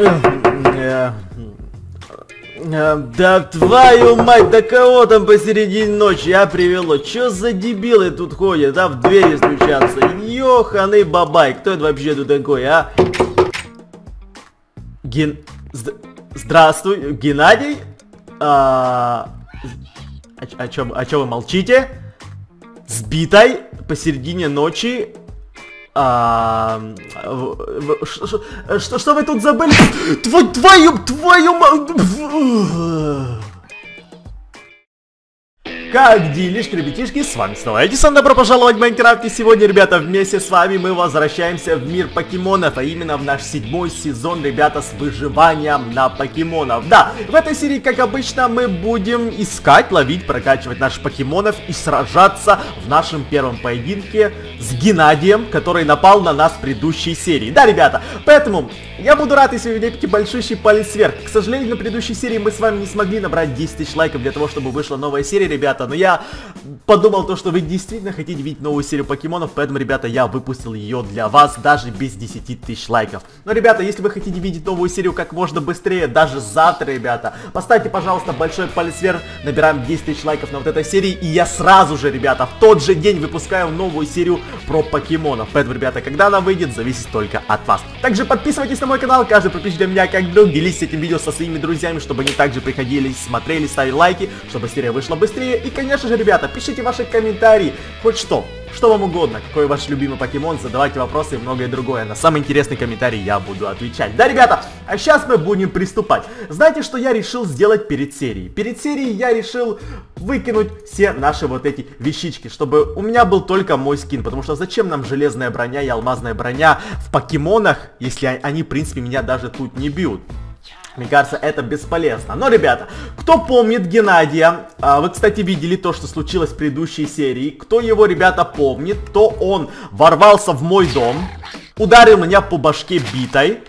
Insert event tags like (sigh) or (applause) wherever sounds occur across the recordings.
Э, э, Да твою мать, да кого там посередине ночи, а привело? Чё за дебилы тут ходят, а в двери стучатся? Ёханый бабай, кто это вообще тут такой, а? Ген... Зд- Здравствуй, Геннадий? А... Ч- о чем, о чем вы молчите? Сбитой посередине ночи а, ш- что, что вы тут забыли? Твой, твою, твою ма- Как делишки, ребятишки, с вами снова Эдисон, добро пожаловать в Майнкрафт, и сегодня, ребята, вместе с вами мы возвращаемся в мир покемонов, а именно в наш седьмой сезон, ребята, с выживанием на покемонов. Да, в этой серии, как обычно, мы будем искать, ловить, прокачивать наших покемонов и сражаться в нашем первом поединке с Геннадием, который напал на нас в предыдущей серии. Да, ребята, поэтому я буду рад, если вы влепите большущий палец вверх. К сожалению, на предыдущей серии мы с вами не смогли набрать 10 тысяч лайков для того, чтобы вышла новая серия, ребята, но я подумал то, что вы действительно хотите видеть новую серию покемонов, поэтому, ребята, я выпустил ее для вас даже без 10 тысяч лайков. Но, ребята, если вы хотите видеть новую серию как можно быстрее, даже завтра, ребята, поставьте, пожалуйста, большой палец вверх, набираем 10 тысяч лайков на вот этой серии, и я сразу же, ребята, в тот же день выпускаю новую серию про покемонов. Поэтому, ребята, когда она выйдет, зависит только от вас. Также подписывайтесь на мой канал, каждый подписчик для меня как друг, делитесь этим видео со своими друзьями, чтобы они также приходили, смотрели, ставили лайки, чтобы серия вышла быстрее. И, конечно же, ребята, пишите ваши комментарии, хоть что, что вам угодно, какой ваш любимый покемон, задавайте вопросы и многое другое. На самый интересный комментарий я буду отвечать. Да, ребята, а сейчас мы будем приступать. Знаете, что я решил сделать перед серией? Перед серией я решил выкинуть все наши вот эти вещички, чтобы у меня был только мой скин, потому что зачем нам железная броня и алмазная броня в покемонах, если они, в принципе, меня даже тут не бьют? Мне кажется, это бесполезно. Но, ребята, кто помнит Геннадия, а, вы, кстати, видели то, что случилось в предыдущей серии. Кто его, ребята, помнит, то он ворвался в мой дом, ударил меня по башке битой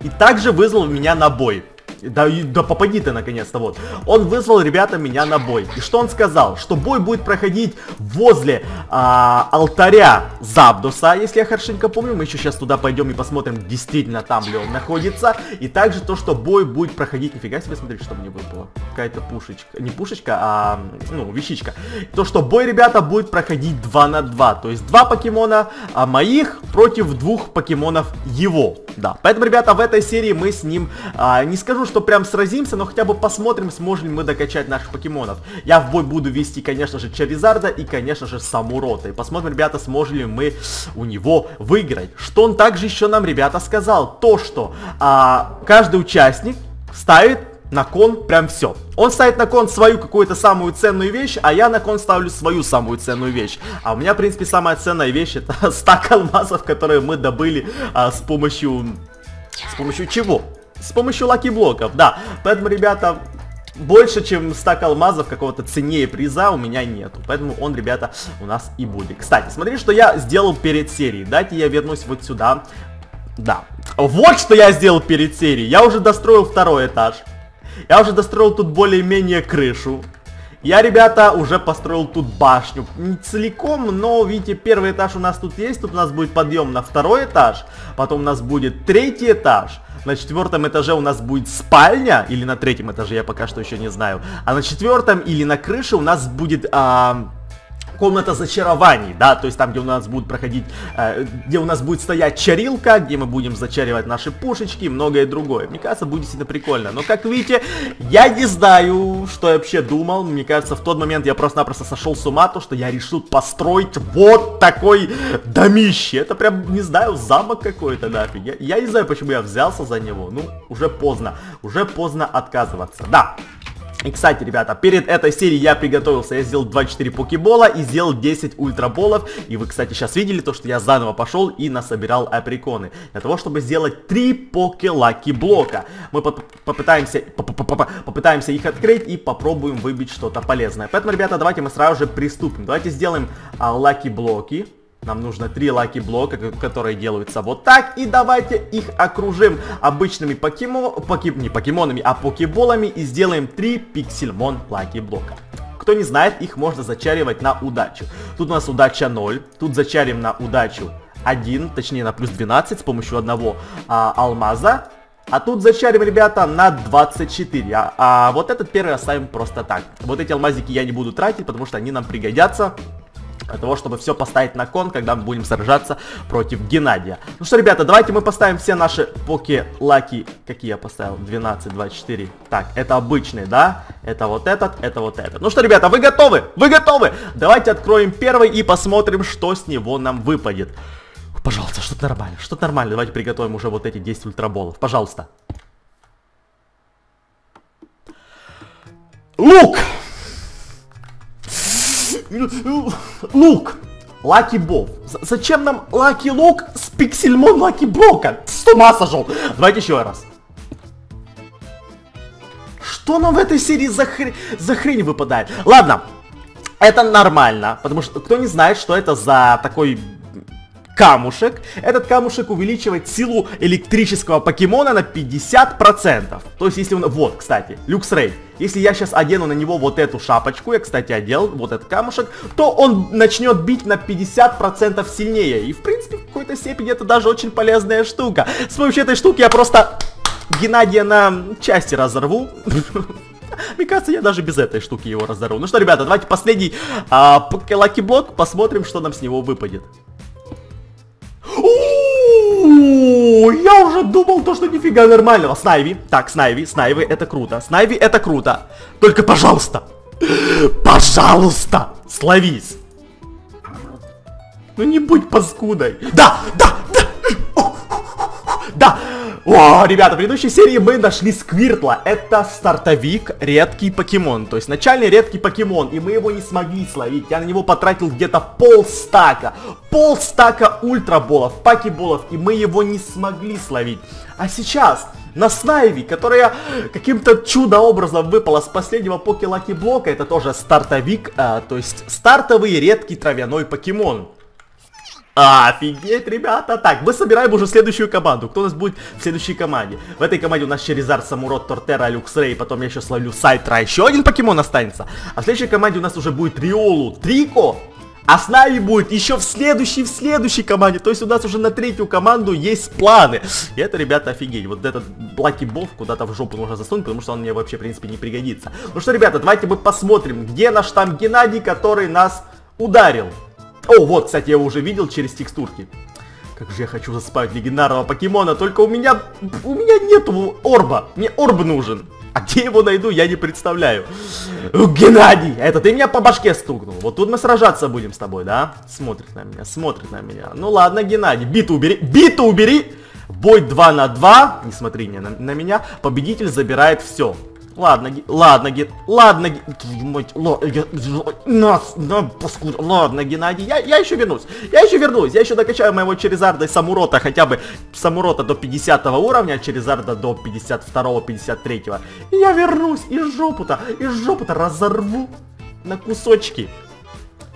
и также вызвал меня на бой. Да, да попади ты наконец-то, вот. Он вызвал, ребята, меня на бой. И что он сказал? Что бой будет проходить возле а, алтаря Забдуса, если я хорошенько помню. Мы еще сейчас туда пойдем и посмотрим, действительно там ли он находится. И также то, что бой будет проходить... Нифига себе, смотрите, что мне выпало. Какая-то пушечка. Не пушечка, а, ну, вещичка. То, что бой, ребята, будет проходить 2 на 2. То есть два покемона а, моих против двух покемонов его. Да, поэтому, ребята, в этой серии мы с ним, а, не скажу, что прям сразимся, но хотя бы посмотрим, сможем ли мы докачать наших покемонов. Я в бой буду вести, конечно же, Чаризарда и, конечно же, Самурота. И посмотрим, ребята, сможем ли мы у него выиграть. Что он также еще нам, ребята, сказал? То, что а, каждый участник ставит на кон прям все. Он ставит на кон свою какую-то самую ценную вещь, а я на кон ставлю свою самую ценную вещь. А у меня, в принципе, самая ценная вещь это (laughs) стак алмазов, которые мы добыли а, с помощью... С помощью чего? С помощью lucky-блоков, да. Поэтому, ребята, больше, чем стак алмазов какого-то ценнее приза у меня нету. Поэтому он, ребята, у нас и будет. Кстати, смотри, что я сделал перед серией. Дайте я вернусь вот сюда. Да. Вот что я сделал перед серией. Я уже достроил второй этаж. Я уже достроил тут более-менее крышу. Я, ребята, уже построил тут башню. Не целиком, но, видите, первый этаж у нас тут есть. Тут у нас будет подъем на второй этаж. Потом у нас будет третий этаж. На четвертом этаже у нас будет спальня. Или на третьем этаже, я пока что еще не знаю. А на четвертом или на крыше у нас будет... а, комната зачарований, да, то есть там, где у нас будут проходить, э, где у нас будет стоять чарилка, где мы будем зачаривать наши пушечки и многое другое. Мне кажется, будет действительно прикольно. Но, как видите, я не знаю, что я вообще думал. Мне кажется, в тот момент я просто-напросто сошел с ума, то, что я решил построить вот такой домище. Это прям, не знаю, замок какой-то, нафиг. Я, я не знаю, почему я взялся за него. Ну, уже поздно. Уже поздно отказываться. Да, и, кстати, ребята, перед этой серией я приготовился, я сделал 24 покебола и сделал 10 ультраболов. И вы, кстати, сейчас видели то, что я заново пошел и насобирал априконы. Для того, чтобы сделать 3 поке-лаки блока. Мы поп- попытаемся, поп- поп- поп- попытаемся их открыть и попробуем выбить что-то полезное. Поэтому, ребята, давайте мы сразу же приступим. Давайте сделаем а, lucky-блоки. Нам нужно три lucky блока, ко- которые делаются вот так. И давайте их окружим обычными покемо... поки- не покемонами, а покеболами. И сделаем три Pixelmon lucky блока. Кто не знает, их можно зачаривать на удачу. Тут у нас удача 0. Тут зачарим на удачу 1, точнее на плюс 12 с помощью одного а, алмаза. А тут зачарим, ребята, на 24. А, а вот этот первый оставим просто так. Вот эти алмазики я не буду тратить, потому что они нам пригодятся для того, чтобы все поставить на кон, когда мы будем сражаться против Геннадия. Ну что, ребята, давайте мы поставим все наши поки-лаки. Какие я поставил? 12, 24. Так, это обычные, да? Это вот этот, это вот этот. Ну что, ребята, вы готовы? Вы готовы? Давайте откроем первый и посмотрим, что с него нам выпадет. Пожалуйста, что-то нормально, что-то нормально. Давайте приготовим уже вот эти 10 ультраболов. Пожалуйста. Лук! Лук! Лаки Бов. Зачем нам Лаки Лук с пиксельмон Лаки Блока? С ума сошел. Давайте еще раз. Что нам в этой серии за, хр... за хрень выпадает? Ладно, это нормально, потому что кто не знает, что это за такой камушек. Этот камушек увеличивает силу электрического покемона на 50%. То есть, если он... Вот, кстати, Люкс Рейд. Если я сейчас одену на него вот эту шапочку, я, кстати, одел вот этот камушек, то он начнет бить на 50% сильнее. И, в принципе, в какой-то степени это даже очень полезная штука. С помощью этой штуки я просто Геннадия на части разорву. (laughs) Мне кажется, я даже без этой штуки его разорву. Ну что, ребята, давайте последний а, lucky-блок, посмотрим, что нам с него выпадет. Я уже думал то, что нифига нормального. Snivy. Так, Snivy, Snivy, это круто. Snivy, это круто. Только, пожалуйста, пожалуйста, словись. Ну не будь паскудой. Да, да, да. Да, о, ребята, в предыдущей серии мы нашли Сквиртла. Это стартовик, редкий покемон. То есть начальный редкий покемон. И мы его не смогли словить. Я на него потратил где-то полстака. Полстака ультраболов, пакиболов. И мы его не смогли словить. А сейчас на Снайви, которая каким-то чудо-образом выпала с последнего поки-лаки блока. Это тоже стартовик, а, то есть стартовый редкий травяной покемон. Офигеть, ребята! Так, мы собираем уже следующую команду. Кто у нас будет в следующей команде? В этой команде у нас Черезар, Самурот, Тортера, Люксрей, потом я еще словлю Сайтра, еще один покемон останется. А в следующей команде у нас уже будет Риолу, Трико, а с нами будет еще в следующей, в следующей команде. То есть у нас уже на третью команду есть планы. И это, ребята, офигеть. Вот этот Блаки Бов куда-то в жопу нужно засунуть, потому что он мне вообще, в принципе, не пригодится. Ну что, ребята, давайте мы посмотрим, где наш там Геннадий, который нас ударил. О, вот, кстати, я его уже видел через текстурки. Как же я хочу заспать легендарного покемона, только у меня... У меня нету орба. Мне орб нужен. А где его найду, я не представляю. Геннадий, это ты меня по башке стукнул. Вот тут мы сражаться будем с тобой, да? Смотрит на меня, смотрит на меня. Ну ладно, Геннадий, биту убери. Биту убери! Бой 2 на 2. Не смотри на, на меня. Победитель забирает все. Ладно, ладно, ги... ладно, ги... нас, на, ладно, Геннадий, я, я еще вернусь, я еще вернусь, я еще докачаю моего Черезарда и Самурота, хотя бы Самурота до 50 уровня, а Черезарда до 52-53, и я вернусь, и жопу-то, и жопу-то разорву на кусочки.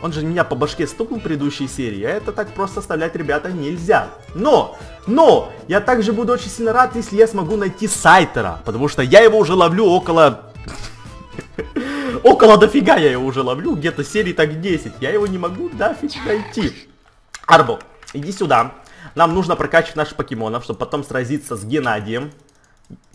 Он же меня по башке стукнул в предыдущей серии, а это так просто оставлять, ребята, нельзя. Но, но, я также буду очень сильно рад, если я смогу найти Сайтера, потому что я его уже ловлю около... (laughs) Около дофига я его уже ловлю, где-то серии так 10. Я его не могу дофиг найти. Арбо, иди сюда. Нам нужно прокачивать наших покемонов, чтобы потом сразиться с Геннадием.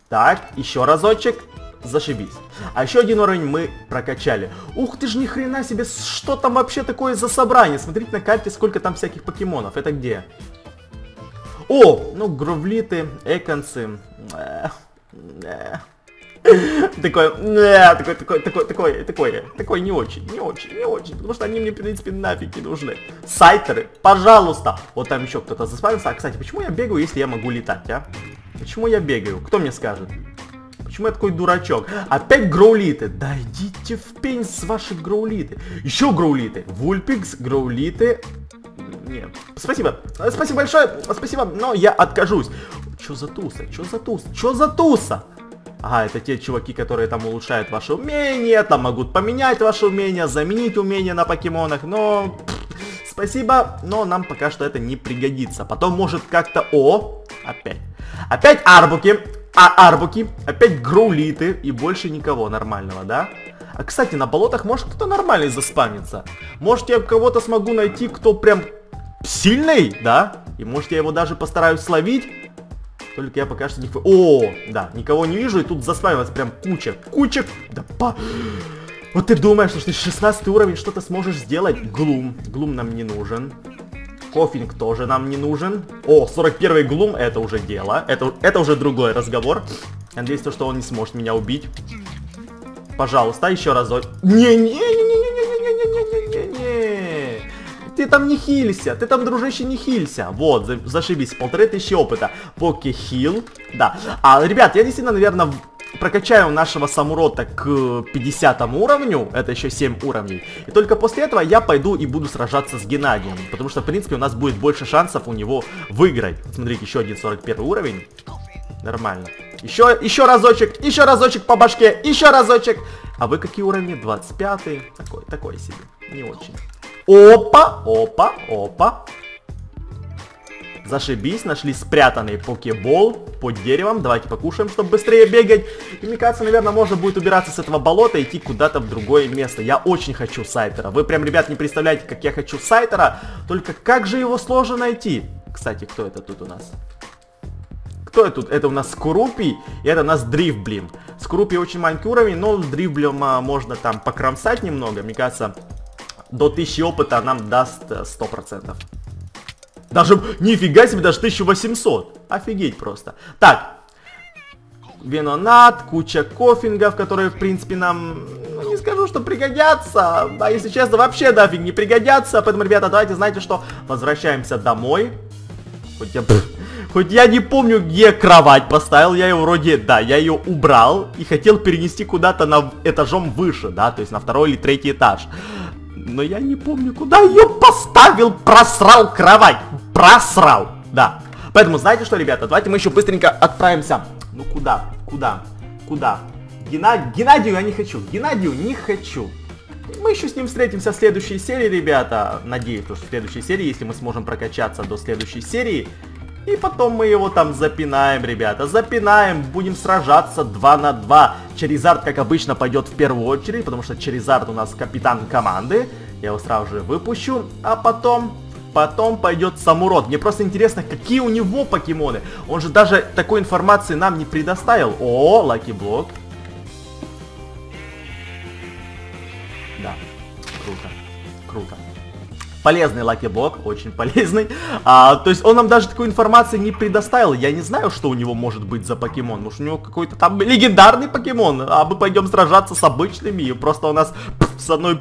Так, еще разочек зашибись. А еще один уровень мы прокачали. Ух ты ж ни хрена себе, что там вообще такое за собрание? Смотрите на карте, сколько там всяких покемонов. Это где? О, ну гровлиты, эконцы. Такой, такой, такой, такой, такой, такой, такой не очень, не очень, не очень, потому что они мне, в принципе, нафиг не нужны. Сайтеры, пожалуйста. Вот там еще кто-то заспавился. А, кстати, почему я бегаю, если я могу летать, а? Почему я бегаю? Кто мне скажет? Почему я такой дурачок? Опять гроулиты. Да идите в пень с ваши гроулиты. Еще гроулиты. Вульпикс, гроулиты. Нет. Спасибо. Спасибо большое. Спасибо. Но я откажусь. Че за туса? Че за туса? Че за туса? Ага, это те чуваки, которые там улучшают ваше умение, там могут поменять ваше умение, заменить умение на покемонах, но... Спасибо, но нам пока что это не пригодится. Потом может как-то... О, опять. Опять арбуки. А арбуки, опять гроулиты и больше никого нормального, да? А, кстати, на болотах может кто-то нормальный заспамится. Может я кого-то смогу найти, кто прям сильный, да? И может я его даже постараюсь словить? Только я пока что не... О, да, никого не вижу, и тут заспавилась прям куча, куча... Да па... Вот ты думаешь, что ты 16 уровень что-то сможешь сделать? Глум. Глум нам не нужен. Кофинг тоже нам не нужен. О, 41 глум, это уже дело. Это, это уже другой разговор. Надеюсь, то, что он не сможет меня убить. Пожалуйста, еще разок. Не-не-не-не-не-не-не-не-не-не. Ты там не хилься, ты там, дружище, не хилься. Вот, за, зашибись, полторы тысячи опыта. Поки хил. Да. А, ребят, я действительно, наверное, прокачаю нашего самурота к 50 уровню, это еще 7 уровней, и только после этого я пойду и буду сражаться с Геннадием, потому что, в принципе, у нас будет больше шансов у него выиграть. Смотрите, еще один 41 уровень. Нормально. Еще, еще разочек, еще разочек по башке, еще разочек. А вы какие уровни? 25 -й. Такой, такой себе. Не очень. Опа, опа, опа. Зашибись, нашли спрятанный покебол под деревом. Давайте покушаем, чтобы быстрее бегать. И мне кажется, наверное, можно будет убираться с этого болота и идти куда-то в другое место. Я очень хочу Сайтера. Вы прям, ребят, не представляете, как я хочу Сайтера. Только как же его сложно найти? Кстати, кто это тут у нас? Кто это тут? Это у нас Скурупи, и это у нас Дрифт, блин. Скурупи очень маленький уровень, но с Дрифблем а, можно там покромсать немного. Мне кажется, до 1000 опыта нам даст 100%. Даже, нифига себе, даже 1800. Офигеть просто. Так. Винонат, куча кофингов, которые, в принципе, нам, ну, не скажу, что пригодятся. А если честно, вообще нафиг не пригодятся. Поэтому, ребята, давайте, знаете что, возвращаемся домой. Хоть я... (laughs) Хоть я не помню, где кровать поставил, я ее вроде, да, я ее убрал и хотел перенести куда-то на этажом выше, да, то есть на второй или третий этаж. Но я не помню, куда ее поставил, просрал кровать, просрал, да. Поэтому знаете что, ребята, давайте мы еще быстренько отправимся. Ну куда, куда, куда? Гена... Геннадию я не хочу, Геннадию не хочу. Мы еще с ним встретимся в следующей серии, ребята. Надеюсь, что в следующей серии, если мы сможем прокачаться до следующей серии, и потом мы его там запинаем, ребята. Запинаем, будем сражаться 2 на 2. Черезард, как обычно, пойдет в первую очередь, потому что Черезард у нас капитан команды. Я его сразу же выпущу. А потом... Потом пойдет Самурод. Мне просто интересно, какие у него покемоны. Он же даже такой информации нам не предоставил. О, Лаки Блок. Да, круто, круто полезный lucky block, очень полезный. А, то есть он нам даже такой информации не предоставил. Я не знаю, что у него может быть за покемон. Может у него какой-то там легендарный покемон, а мы пойдем сражаться с обычными, и просто у нас пф, с одной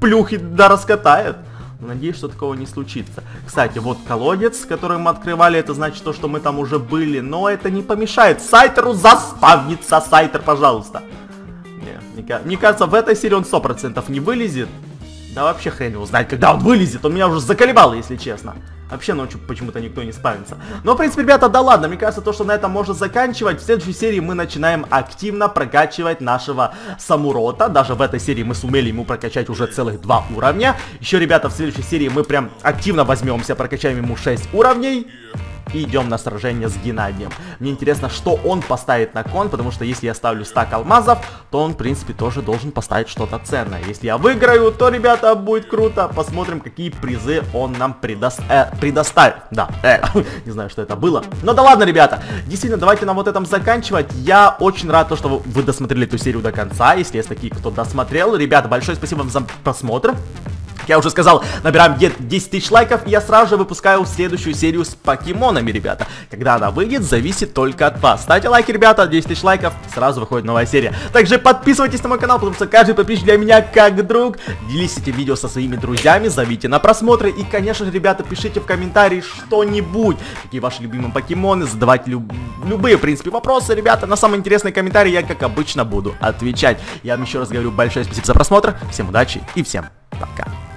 плюхи да раскатает. Надеюсь, что такого не случится. Кстати, вот колодец, который мы открывали, это значит то, что мы там уже были. Но это не помешает Сайтеру заспавниться. Сайтер, пожалуйста. Не, мне, мне кажется, в этой серии он 100% не вылезет. Да вообще хрен его знает, когда он вылезет. Он меня уже заколебал, если честно. Вообще ночью почему-то никто не спавится. Но, в принципе, ребята, да ладно. Мне кажется, то, что на этом можно заканчивать. В следующей серии мы начинаем активно прокачивать нашего Самурота. Даже в этой серии мы сумели ему прокачать уже целых два уровня. Еще, ребята, в следующей серии мы прям активно возьмемся, прокачаем ему 6 уровней и идем на сражение с Геннадием. Мне интересно, что он поставит на кон, потому что если я ставлю стак алмазов, то он, в принципе, тоже должен поставить что-то ценное. Если я выиграю, то, ребята, будет круто. Посмотрим, какие призы он нам предост... э, предоставит. Да, э, (laughs) не знаю, что это было. Но да ладно, ребята. Действительно, давайте на вот этом заканчивать. Я очень рад, то, что вы досмотрели эту серию до конца. Если есть такие, кто досмотрел. Ребята, большое спасибо вам за просмотр я уже сказал, набираем 10 тысяч лайков, я сразу же выпускаю следующую серию с покемонами, ребята. Когда она выйдет, зависит только от вас. Ставьте лайки, ребята, 10 тысяч лайков, сразу выходит новая серия. Также подписывайтесь на мой канал, потому что каждый подписчик для меня как друг. Делитесь этим видео со своими друзьями, зовите на просмотры. И, конечно же, ребята, пишите в комментарии что-нибудь. Какие ваши любимые покемоны, задавайте люб любые, в принципе, вопросы, ребята. На самые интересные комментарии я, как обычно, буду отвечать. Я вам еще раз говорю большое спасибо за просмотр. Всем удачи и всем пока.